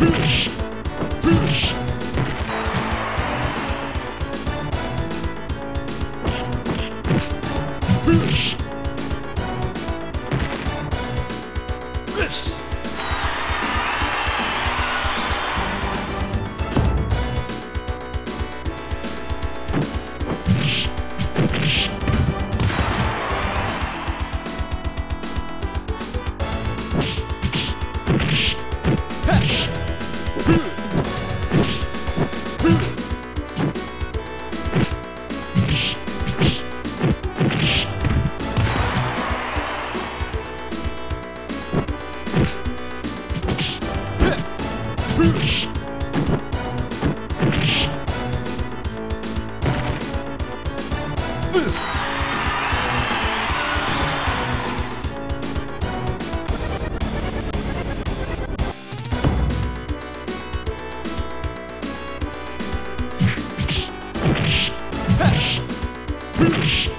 Ugh! Peace.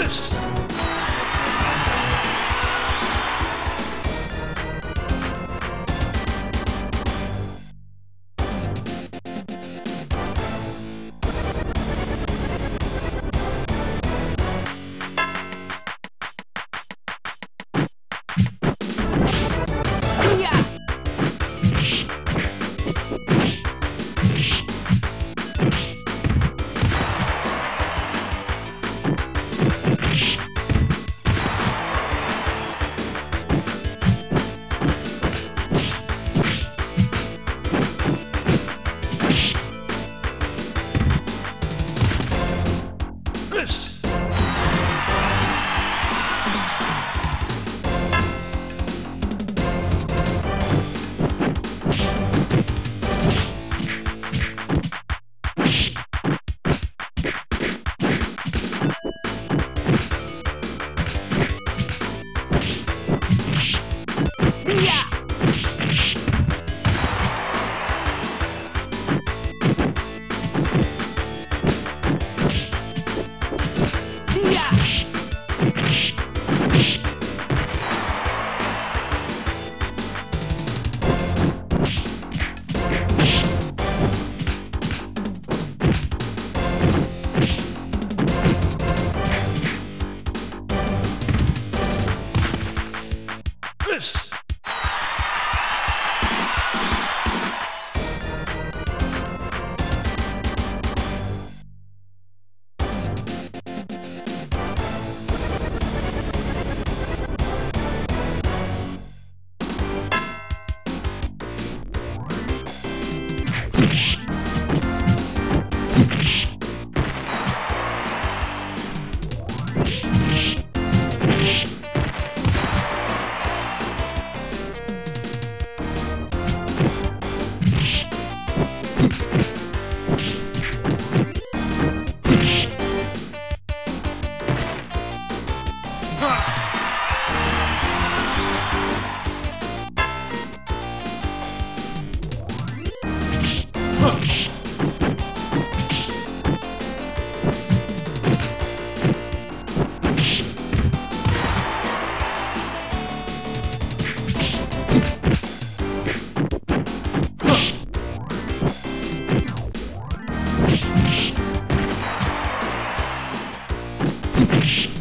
this! this you